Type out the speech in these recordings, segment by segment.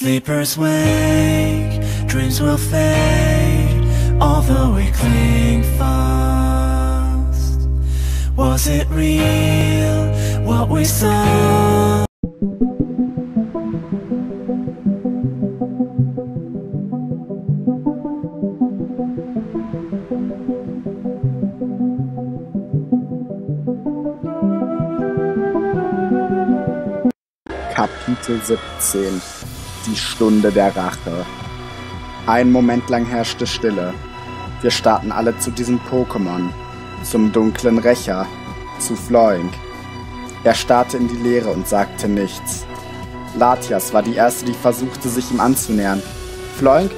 Sleepers wake, dreams will fade, although we cling fast. Was it real, what we saw? Kapitel 17 Die Stunde der Rache Einen Moment lang herrschte Stille. Wir starrten alle zu diesem Pokémon, zum dunklen Rächer, zu Floink. Er starrte in die Leere und sagte nichts. Latias war die erste, die versuchte, sich ihm anzunähern. Floink,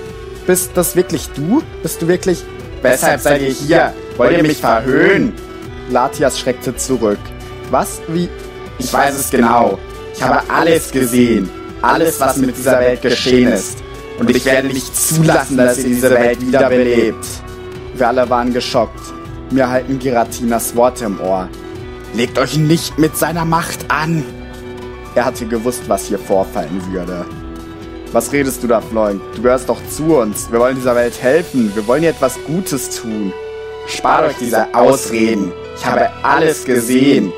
bist das wirklich du? Bist du wirklich... Weshalb seid ihr hier? Wollt ihr mich verhöhnen? Latias schreckte zurück. Was? Wie? Ich weiß es genau. Ich habe alles gesehen. Alles, was mit dieser Welt geschehen ist. Und ich werde nicht zulassen, dass ihr diese Welt wiederbelebt. Wir alle waren geschockt. Mir halten Giratinas Worte im Ohr. Legt euch nicht mit seiner Macht an! Er hatte gewusst, was hier vorfallen würde. Was redest du da, Floyd? Du gehörst doch zu uns. Wir wollen dieser Welt helfen. Wir wollen ihr etwas Gutes tun. Spart euch diese Ausreden. Ich habe alles gesehen.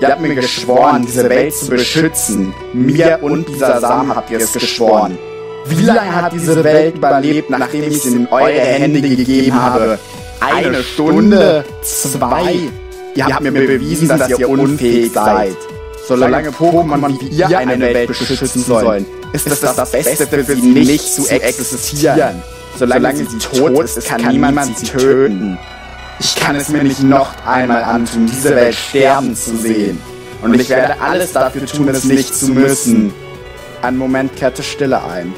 Ihr habt mir geschworen, diese Welt zu beschützen. Mir und dieser Samen habt ihr es geschworen. Wie lange hat diese Welt überlebt, nachdem ich sie in eure Hände gegeben habe? Eine Stunde? Zwei? Ihr habt mir bewiesen, dass ihr unfähig seid. Solange Pokémon wie ihr eine Welt beschützen sollen, ist es das Beste für sie, nicht zu existieren. Solange sie tot ist, kann niemand sie töten. Ich kann es mir nicht noch einmal antun, diese Welt sterben zu sehen. Und ich werde alles dafür tun, es nicht zu müssen. Ein Moment kehrte Stille ein.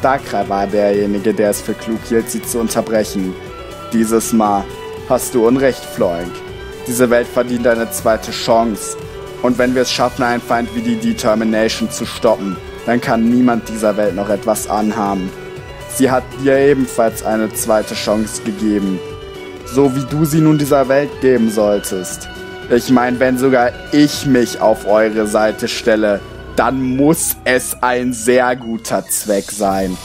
Darkrai war derjenige, der es für klug hielt, sie zu unterbrechen. Dieses Mal hast du Unrecht, Floink. Diese Welt verdient eine zweite Chance. Und wenn wir es schaffen, einen Feind wie die Determination zu stoppen, dann kann niemand dieser Welt noch etwas anhaben. Sie hat dir ebenfalls eine zweite Chance gegeben so wie du sie nun dieser Welt geben solltest. Ich meine, wenn sogar ich mich auf eure Seite stelle, dann muss es ein sehr guter Zweck sein.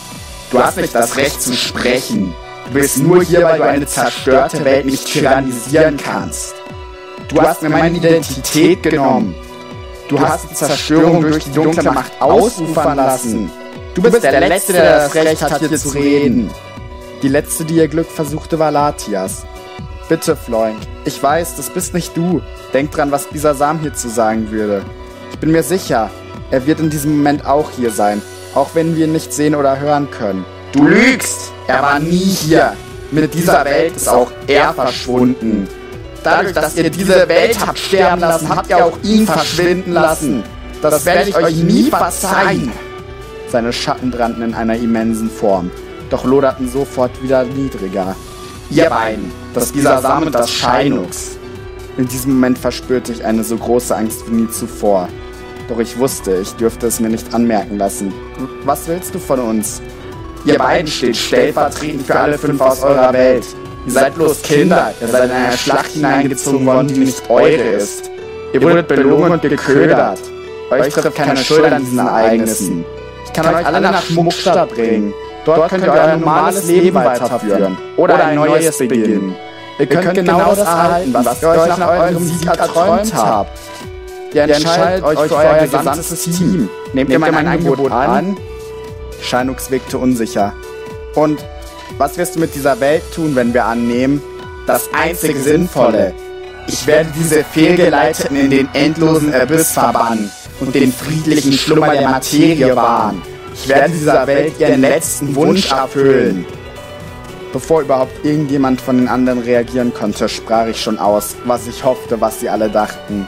Du hast nicht das Recht zu sprechen. Du bist nur hier, weil du eine zerstörte Welt nicht tyrannisieren kannst. Du hast mir meine Identität genommen. Du hast die Zerstörung durch die dunkle Macht ausufern lassen. Du bist der Letzte, der das Recht hat, hier zu reden. Die letzte, die ihr Glück versuchte, war Latias. Bitte, Floink. Ich weiß, das bist nicht du. Denk dran, was dieser Sam hier zu sagen würde. Ich bin mir sicher, er wird in diesem Moment auch hier sein, auch wenn wir ihn nicht sehen oder hören können. Du lügst! Er war nie hier. Mit dieser Welt ist auch er verschwunden. Dadurch, dass ihr diese Welt habt sterben lassen, habt ihr auch ihn verschwinden lassen. Das werde ich euch nie verzeihen. Seine Schatten brannten in einer immensen Form, doch loderten sofort wieder niedriger. Ihr beiden, das dieser Samen das Scheinux. In diesem Moment verspürte ich eine so große Angst wie nie zuvor. Doch ich wusste, ich dürfte es mir nicht anmerken lassen. Was willst du von uns? Ihr beiden steht stellvertretend für alle fünf aus eurer Welt. Ihr seid bloß Kinder. Ihr seid in eine Schlacht hineingezogen worden, die nicht eure ist. Ihr wurdet belogen und geködert. Euch trifft keine Schuld an diesen Ereignissen. Ich kann euch alle nach Schmuckstadt bringen. Dort könnt ihr euer normales Leben weiterführen oder ein neues beginnen. Ihr könnt genau das erhalten, was ihr euch nach eurem Sieg erträumt habt. Ihr entscheidet euch für euer gesamtes Team. Nehmt ihr mein Angebot an? Shinux wirkte unsicher. Und was wirst du mit dieser Welt tun, wenn wir annehmen? Das einzig Sinnvolle. Ich werde diese Fehlgeleiteten in den endlosen Abyss verbannen und den friedlichen Schlummer der Materie wahren. Ich werde dieser Welt ihren letzten Wunsch erfüllen. Bevor überhaupt irgendjemand von den anderen reagieren konnte, sprach ich schon aus, was ich hoffte, was sie alle dachten.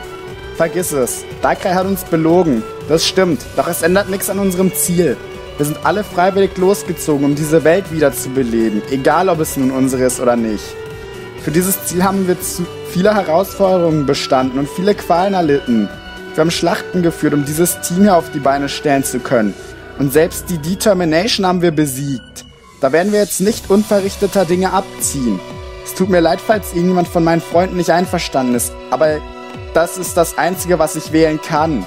Vergiss es, Darkrai hat uns belogen. Das stimmt, doch es ändert nichts an unserem Ziel. Wir sind alle freiwillig losgezogen, um diese Welt wieder zu beleben, egal ob es nun unsere ist oder nicht. Für dieses Ziel haben wir zu viele Herausforderungen bestanden und viele Qualen erlitten. Wir haben Schlachten geführt, um dieses Team hier auf die Beine stellen zu können. Und selbst die Determination haben wir besiegt. Da werden wir jetzt nicht unverrichteter Dinge abziehen. Es tut mir leid, falls irgendjemand von meinen Freunden nicht einverstanden ist, aber das ist das Einzige, was ich wählen kann.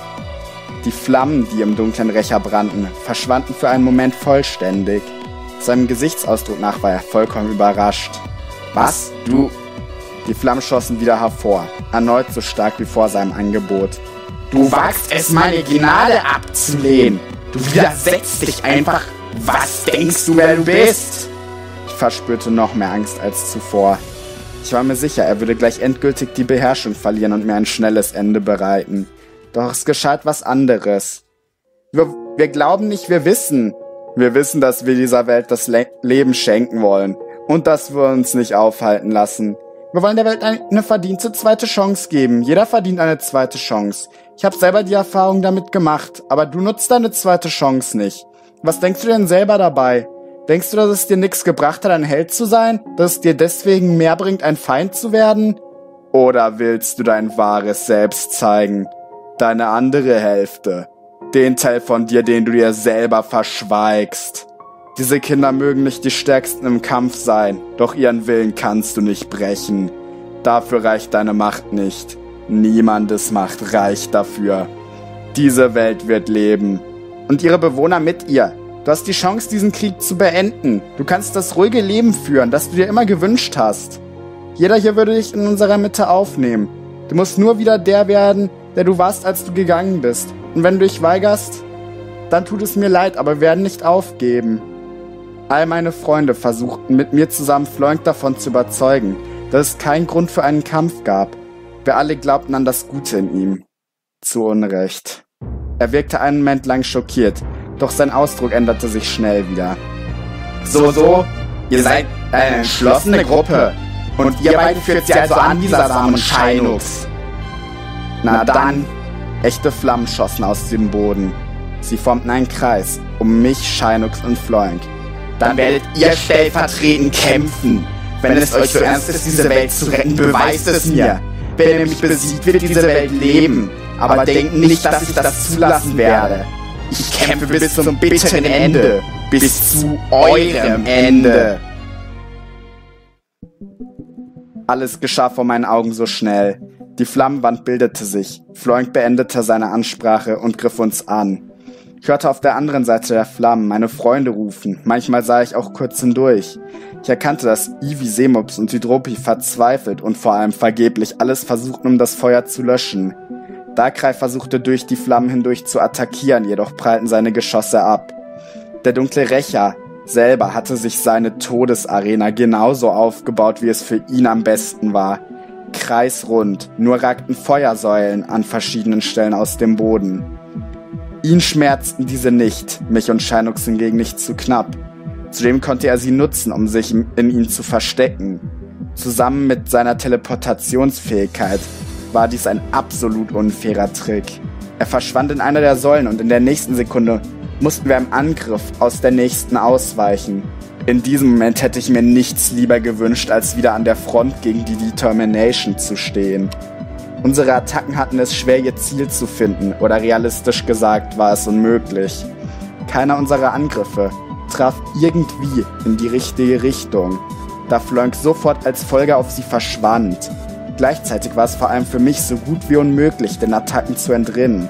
Die Flammen, die im dunklen Rächer brannten, verschwanden für einen Moment vollständig. Seinem Gesichtsausdruck nach war er vollkommen überrascht. Was? Du? Die Flammen schossen wieder hervor, erneut so stark wie vor seinem Angebot. Du wagst es, meine Gnade abzulehnen. Du widersetzt dich einfach. Was denkst du, wer du bist? Ich verspürte noch mehr Angst als zuvor. Ich war mir sicher, er würde gleich endgültig die Beherrschung verlieren und mir ein schnelles Ende bereiten. Doch es geschah etwas anderes. Wir, wir glauben nicht, wir wissen. Wir wissen, dass wir dieser Welt das Le Leben schenken wollen und dass wir uns nicht aufhalten lassen. Wir wollen der Welt eine verdiente zweite Chance geben. Jeder verdient eine zweite Chance. Ich habe selber die Erfahrung damit gemacht, aber du nutzt deine zweite Chance nicht. Was denkst du denn selber dabei? Denkst du, dass es dir nichts gebracht hat, ein Held zu sein? Dass es dir deswegen mehr bringt, ein Feind zu werden? Oder willst du dein wahres Selbst zeigen? deine andere Hälfte. Den Teil von dir, den du dir selber verschweigst. Diese Kinder mögen nicht die Stärksten im Kampf sein, doch ihren Willen kannst du nicht brechen. Dafür reicht deine Macht nicht. Niemandes Macht reicht dafür. Diese Welt wird leben. Und ihre Bewohner mit ihr. Du hast die Chance, diesen Krieg zu beenden. Du kannst das ruhige Leben führen, das du dir immer gewünscht hast. Jeder hier würde dich in unserer Mitte aufnehmen. Du musst nur wieder der werden, der du warst, als du gegangen bist. Und wenn du dich weigerst, dann tut es mir leid, aber wir werden nicht aufgeben. All meine Freunde versuchten mit mir zusammen Floink davon zu überzeugen, dass es keinen Grund für einen Kampf gab. Wir alle glaubten an das Gute in ihm. Zu Unrecht. Er wirkte einen Moment lang schockiert, doch sein Ausdruck änderte sich schnell wieder. So, so, ihr seid eine entschlossene Gruppe. Und ihr beiden führt sie also an, dieser Samen Scheinux. Na dann! Echte Flammen schossen aus dem Boden. Sie formten einen Kreis um mich, Scheinux und Floink. Dann werdet ihr stellvertretend kämpfen. Wenn es euch so ernst ist, diese Welt zu retten, beweist es mir. Wenn ihr mich besiegt, wird diese Welt leben. Aber denkt nicht, dass ich das zulassen werde. Ich kämpfe bis zum bitteren Ende. Bis zu eurem Ende. Alles geschah vor meinen Augen so schnell. Die Flammenwand bildete sich. Floink beendete seine Ansprache und griff uns an. Ich hörte auf der anderen Seite der Flammen meine Freunde rufen. Manchmal sah ich auch kurz hindurch. Ich erkannte, dass Ivy, Semops und Hydropi verzweifelt und vor allem vergeblich alles versuchten, um das Feuer zu löschen. Darkrai versuchte durch die Flammen hindurch zu attackieren, jedoch prallten seine Geschosse ab. Der dunkle Rächer selber hatte sich seine Todesarena genauso aufgebaut, wie es für ihn am besten war kreisrund, nur ragten Feuersäulen an verschiedenen Stellen aus dem Boden. Ihn schmerzten diese nicht, mich und Scheinux hingegen nicht zu knapp. Zudem konnte er sie nutzen, um sich in ihnen zu verstecken. Zusammen mit seiner Teleportationsfähigkeit war dies ein absolut unfairer Trick. Er verschwand in einer der Säulen und in der nächsten Sekunde mussten wir im Angriff aus der nächsten ausweichen. In diesem Moment hätte ich mir nichts lieber gewünscht, als wieder an der Front gegen die Determination zu stehen. Unsere Attacken hatten es schwer, ihr Ziel zu finden, oder realistisch gesagt war es unmöglich. Keiner unserer Angriffe traf irgendwie in die richtige Richtung, da Floink sofort als Folge auf sie verschwand. Gleichzeitig war es vor allem für mich so gut wie unmöglich, den Attacken zu entrinnen.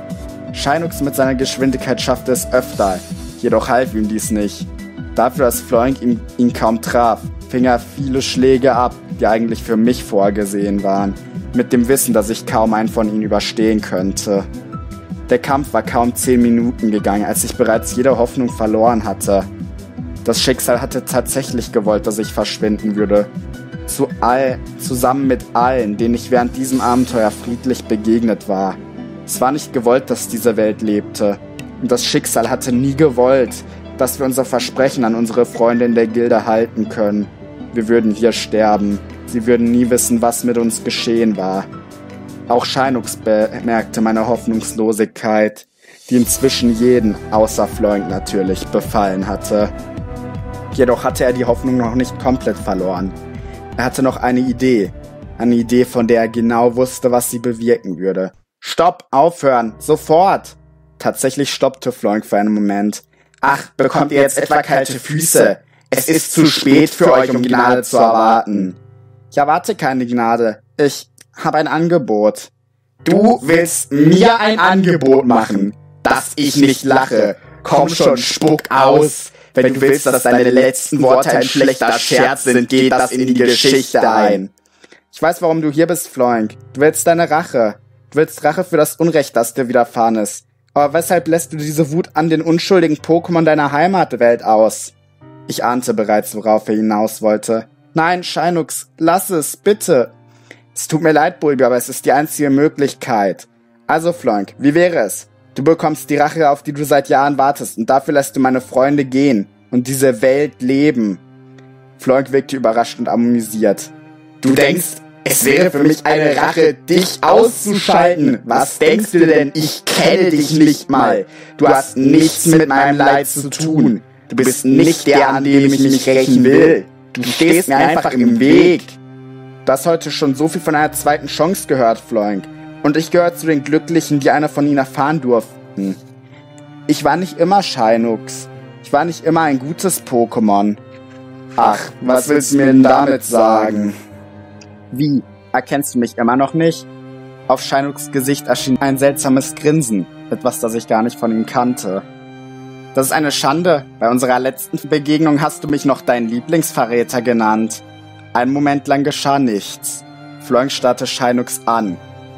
Scheinux mit seiner Geschwindigkeit schaffte es öfter, jedoch half ihm dies nicht. Dafür, dass Floink ihn, ihn kaum traf, fing er viele Schläge ab, die eigentlich für mich vorgesehen waren, mit dem Wissen, dass ich kaum einen von ihnen überstehen könnte. Der Kampf war kaum zehn Minuten gegangen, als ich bereits jede Hoffnung verloren hatte. Das Schicksal hatte tatsächlich gewollt, dass ich verschwinden würde. Zu all, zusammen mit allen, denen ich während diesem Abenteuer friedlich begegnet war. Es war nicht gewollt, dass diese Welt lebte. Und das Schicksal hatte nie gewollt, dass wir unser Versprechen an unsere Freunde in der Gilde halten können. Wir würden hier sterben. Sie würden nie wissen, was mit uns geschehen war. Auch Scheinux bemerkte meine Hoffnungslosigkeit, die inzwischen jeden, außer Floink natürlich, befallen hatte. Jedoch hatte er die Hoffnung noch nicht komplett verloren. Er hatte noch eine Idee. Eine Idee, von der er genau wusste, was sie bewirken würde. Stopp, aufhören, sofort! Tatsächlich stoppte Floink für einen Moment. Ach, bekommt ihr jetzt etwa kalte Füße? Es ist zu spät für euch, um Gnade zu erwarten. Ich erwarte keine Gnade. Ich habe ein Angebot. Du willst mir ein Angebot machen? dass ich nicht lache. Komm schon, spuck aus. Wenn du willst, dass deine letzten Worte ein schlechter Scherz sind, geht das in die Geschichte ein. Ich weiß, warum du hier bist, Floink. Du willst deine Rache. Du willst Rache für das Unrecht, das dir widerfahren ist. Aber weshalb lässt du diese Wut an den unschuldigen Pokémon deiner Heimatwelt aus? Ich ahnte bereits, worauf er hinaus wollte. Nein, Shinux, lass es, bitte. Es tut mir leid, Bulbi, aber es ist die einzige Möglichkeit. Also, Floink, wie wäre es? Du bekommst die Rache, auf die du seit Jahren wartest, und dafür lässt du meine Freunde gehen und diese Welt leben. Floink wirkte überrascht und amüsiert. Du denkst, es wäre für mich eine Rache, dich auszuschalten. Was denkst du denn? Ich kenne dich nicht mal. Du hast nichts mit meinem Leid zu tun. Du bist nicht der, an dem ich mich rächen will. Du stehst mir einfach im Weg. Du hast heute schon so viel von einer zweiten Chance gehört, Floink. Und ich gehöre zu den Glücklichen, die einer von ihnen erfahren durften. Ich war nicht immer Shinux. Ich war nicht immer ein gutes Pokémon. Ach, was willst du mir denn damit sagen? Wie? Erkennst du mich immer noch nicht? Auf Shinux Gesicht erschien ein seltsames Grinsen, etwas, das ich gar nicht von ihm kannte. Das ist eine Schande. Bei unserer letzten Begegnung hast du mich noch deinen Lieblingsverräter genannt. Einen Moment lang geschah nichts. Floink starrte Shinux an.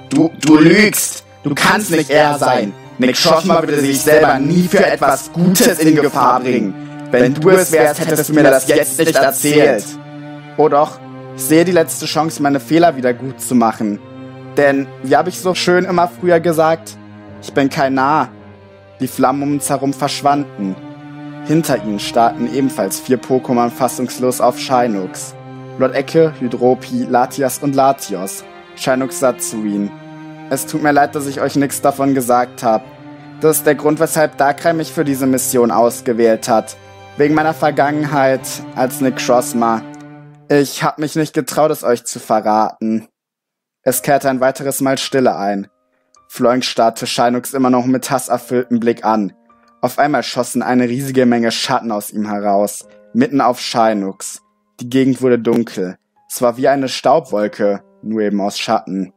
Du, du lügst! Du kannst nicht er sein! Nick Schoschmer würde sich selber nie für etwas Gutes in Gefahr bringen. Wenn du es wärst, hättest du mir das jetzt nicht erzählt. Oh doch, ich sehe die letzte Chance, meine Fehler wieder gut zu machen. Denn, wie habe ich so schön immer früher gesagt, ich bin kein Narr. Die Flammen um uns herum verschwanden. Hinter ihnen starrten ebenfalls vier Pokémon fassungslos auf Shinux. Lord Ecke, Hydropi, Latias und Latios. Shinux sah zu ihnen. Es tut mir leid, dass ich euch nichts davon gesagt habe. Das ist der Grund, weshalb Darkrai mich für diese Mission ausgewählt hat. Wegen meiner Vergangenheit als Nick Crossma. Ich hab mich nicht getraut, es euch zu verraten. Es kehrte ein weiteres Mal Stille ein. Floink starrte Shinux immer noch mit hasserfülltem Blick an. Auf einmal schossen eine riesige Menge Schatten aus ihm heraus, mitten auf Shinux. Die Gegend wurde dunkel. Es war wie eine Staubwolke, nur eben aus Schatten.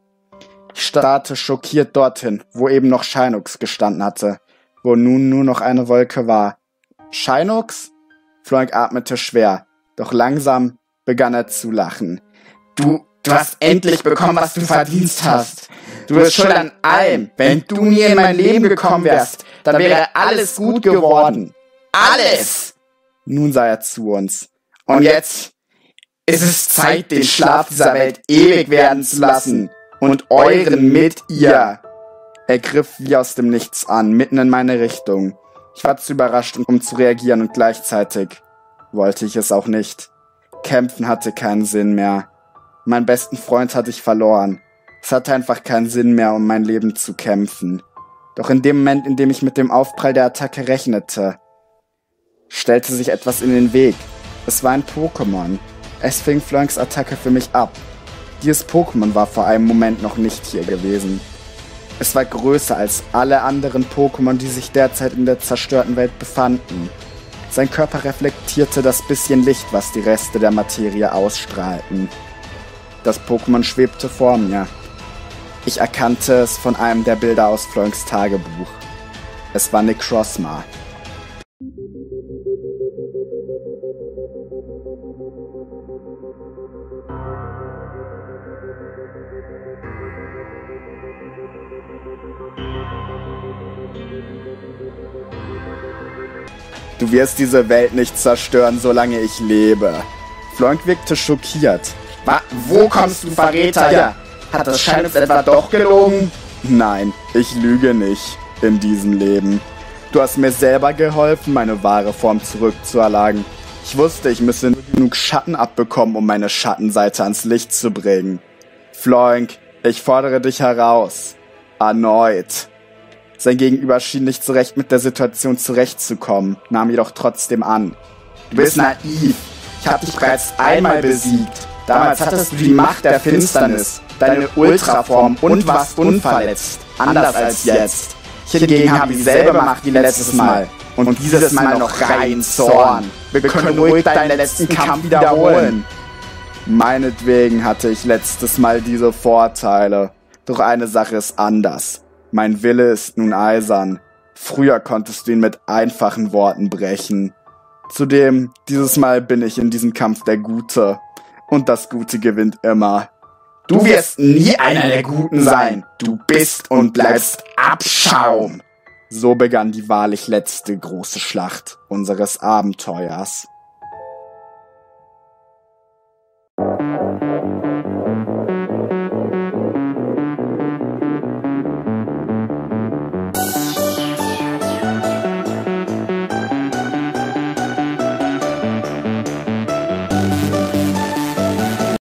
Ich starrte schockiert dorthin, wo eben noch Shinux gestanden hatte, wo nun nur noch eine Wolke war. Shinux? Floink atmete schwer, doch langsam begann er zu lachen. Du, du hast endlich bekommen, was du verdient hast. Du bist schuld an allem. Wenn du mir in mein Leben gekommen wärst, dann wäre alles gut geworden. Alles! Nun sah er zu uns. Und jetzt ist es Zeit, den Schlaf dieser Welt ewig werden zu lassen. Und euren mit ihr. Er griff wie aus dem Nichts an, mitten in meine Richtung. Ich war zu überrascht, um zu reagieren und gleichzeitig wollte ich es auch nicht. Kämpfen hatte keinen Sinn mehr. Meinen besten Freund hatte ich verloren. Es hatte einfach keinen Sinn mehr, um mein Leben zu kämpfen. Doch in dem Moment, in dem ich mit dem Aufprall der Attacke rechnete, stellte sich etwas in den Weg. Es war ein Pokémon. Es fing Floinks Attacke für mich ab. Dieses Pokémon war vor einem Moment noch nicht hier gewesen. Es war größer als alle anderen Pokémon, die sich derzeit in der zerstörten Welt befanden. Sein Körper reflektierte das bisschen Licht, was die Reste der Materie ausstrahlten. Das Pokémon schwebte vor mir. Ich erkannte es von einem der Bilder aus Floinks Tagebuch. Es war Necrosma. Du wirst diese Welt nicht zerstören, solange ich lebe. Floink wirkte schockiert. Wa wo kommst du, Verräter, her? Hat das Scheinux etwa doch gelogen? Nein, ich lüge nicht in diesem Leben. Du hast mir selber geholfen, meine wahre Form zurückzuerlangen. Ich wusste, ich müsse genug Schatten abbekommen, um meine Schattenseite ans Licht zu bringen. Floink, ich fordere dich heraus. Erneut. Sein Gegenüber schien nicht so recht mit der Situation zurechtzukommen, nahm jedoch trotzdem an. Du bist naiv. Ich habe dich bereits einmal besiegt. Damals hattest du die Macht der Finsternis, deine Ultraform und warst unverletzt. Anders als jetzt. Ich hingegen habe dieselbe Macht wie letztes Mal. Und dieses Mal noch rein Zorn. Wir können ruhig deinen letzten Kampf wiederholen. Meinetwegen hatte ich letztes Mal diese Vorteile. Doch eine Sache ist anders. Mein Wille ist nun eisern. Früher konntest du ihn mit einfachen Worten brechen. Zudem, dieses Mal bin ich in diesem Kampf der Gute. Und das Gute gewinnt immer. Du wirst nie einer der Guten sein. Du bist und bleibst Abschaum. So begann die wahrlich letzte große Schlacht unseres Abenteuers.